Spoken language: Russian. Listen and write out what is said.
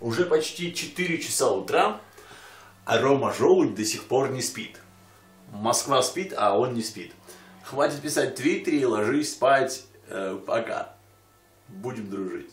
Уже почти 4 часа утра, а Рома Желудь до сих пор не спит. Москва спит, а он не спит. Хватит писать Твиттере, ложись спать. Э, пока. Будем дружить.